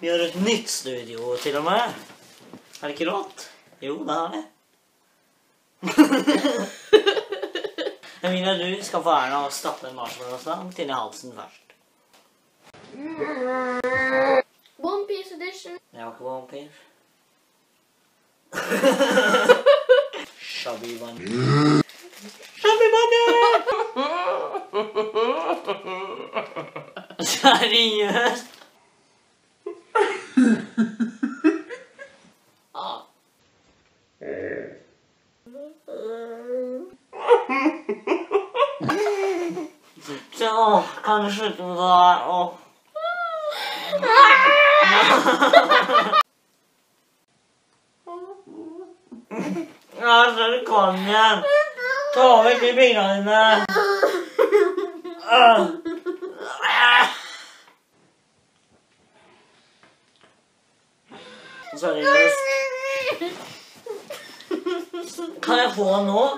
Vi har et nytt studio til og med. Er det ikke rått? Jo, det er det. Emilie, du skal få æren av å stappe en marshmallowslang inn i halsen først. One Piece Edition. Det var ikke vampyr. Shabby bunny. Shabby bunny! Seriøst? Ah. Så, åh, kan du slutte med det der? Åh. Ja, så er det kom igjen. Ta vekk de fingrene dine. Øh. Seriøst. Kan jeg få den nå?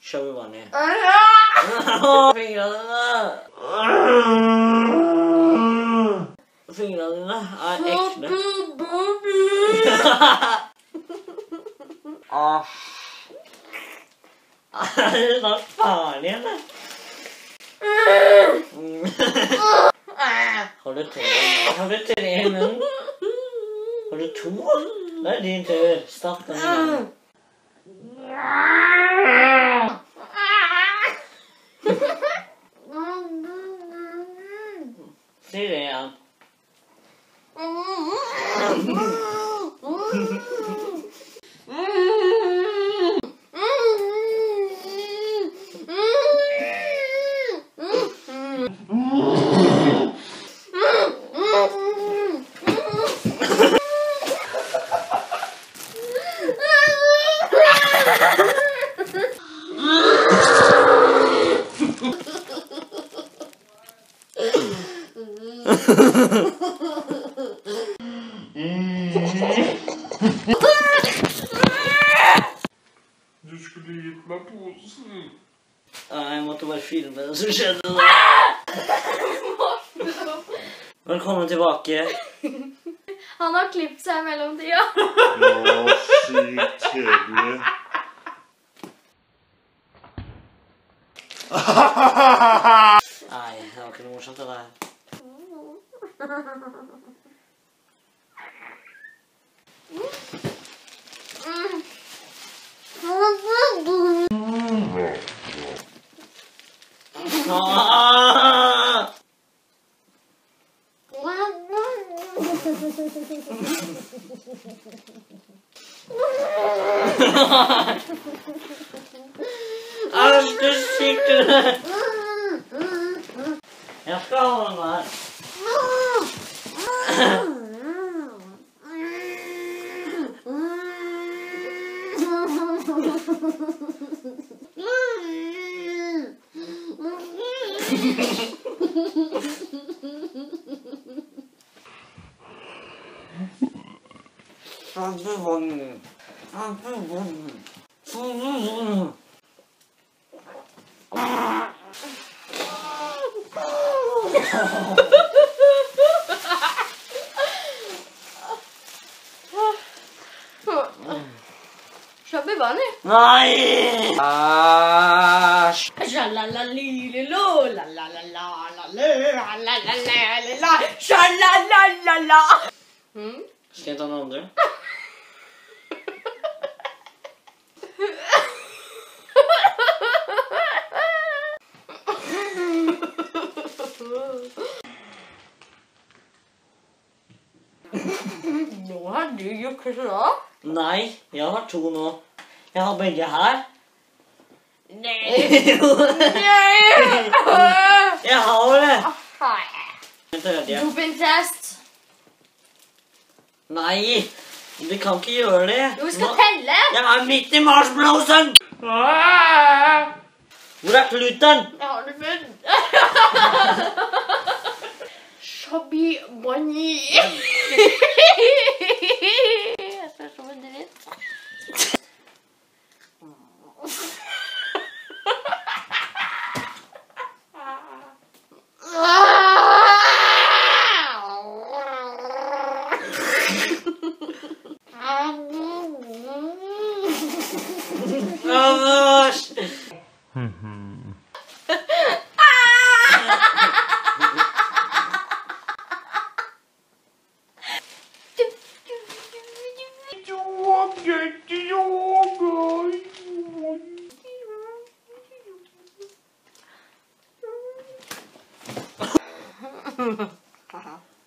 Shabby bunny. Fingrene dine. Fingrene dine er ekle. Ah. Er du snart ferdig, eller? Mm. Har du tre? Har du tre i munnen? Har du to? Det er din tur. Stapp den i munnen. Sit down. Du skulle gitt meg posen. Ja, Jeg måtte bare filme det som skjedde da. Velkommen tilbake. Han har klippet seg i mellomtida. Ja, sykt kjedelig. Nei, det var ikke noe morsomt, det der. I'm just sick to that. Now, go on, lad. 아프거든 아프거든 수수수 아. 아, 아, 아. Gabbebane. Nei! Æsj! Mm. Skal jeg ta den andre? Nå har du gjort klar. Nei, jeg har to nå. Jeg har begge her. Nei. Jo, Nei. jeg har det. Den tredje. Dopingtest. Nei, du kan ikke gjøre det. Jo, vi skal Nå- telle. Jeg er midt i marshmallowsen. Hvor er kluten? Jeg har det munnen. Shabby Bunny. Vamos!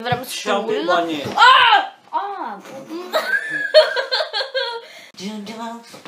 Vamos show. Şampiyon anne. Aa!